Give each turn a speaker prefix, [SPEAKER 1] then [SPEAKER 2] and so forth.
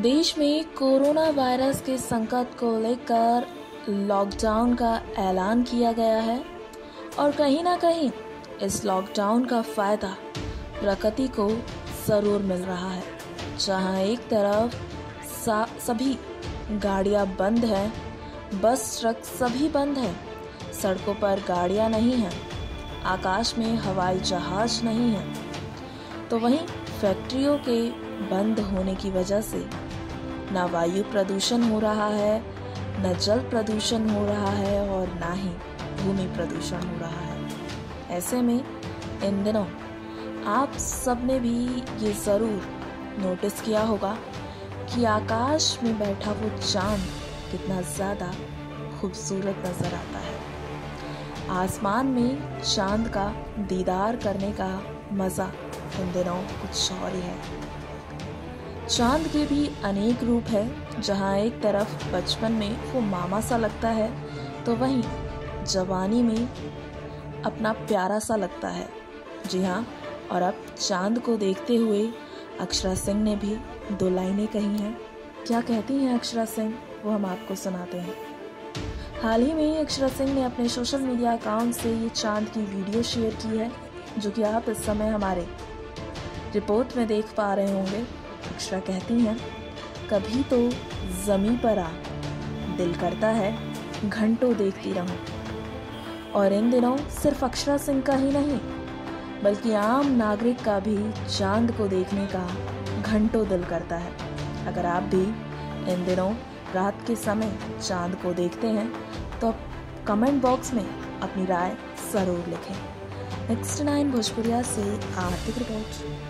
[SPEAKER 1] देश में corona virus के संकट को लेकर लॉकडाउन का ऐलान किया गया है और कहीं ना कहीं इस लॉकडाउन का फ़ायदा प्रकृति को ज़रूर मिल रहा है, जहाँ एक तरफ़ सभी गाड़ियाँ बंद हैं, बस, ट्रक सभी बंद हैं, सड़कों पर गाड़ियाँ नहीं हैं, आकाश में हवाई जहाज़ नहीं है तो वहीं फैक्ट्रियों के बंद होने की वजह से ना वायु प्रदूषण हो रहा है, न जल प्रदूषण हो रहा है और ना ही भूमि प्रदूषण हो रहा है। ऐसे में इन दिनों आप सबने भी ये ज़रूर नोटिस किया होगा कि आकाश में बैठा वो चाँद कितना ज़्यादा खूबसूरत नज़र आता है। आसमान में चाँद का दीदार करने का मज़ा इन दिनों कुछ और ही है। चाँद के भी अनेक रूप है, जहाँ एक तरफ़ बचपन में वो मामा सा लगता है तो वहीं जवानी में अपना प्यारा सा लगता है। जी हाँ और अब चाँद को देखते हुए अक्षरा सिंह ने भी दो लाइनें कही हैं। क्या कहती हैं अक्षरा सिंह? वो हम आपको सुनाते हैं। हाल ही में ही अक्षरा सिंह ने अपने सोशल मीडिया अकाउंट से ये चाँद की वीडियो शेयर की है, जो कि आप इस समय हमारे रिपोर्ट में देख पा रहे होंगे। अक्षरा कहती हैं, कभी तो जमी पर आ, दिल करता है, घंटों देखती रहूँ। और इन दिनों सिर्फ़ अक्षरा सिंह का ही नहीं, बल्कि आम नागरिक का भी चाँद को देखने का घंटों दिल करता है। अगर आप भी इन दिनों रात के समय चाँद को देखते हैं तो कमेंट बॉक्स में अपनी राय ज़रूर लिखें। नेक्स्ट नाइन भोजपुरिया से आर्थिक रिपोर्ट।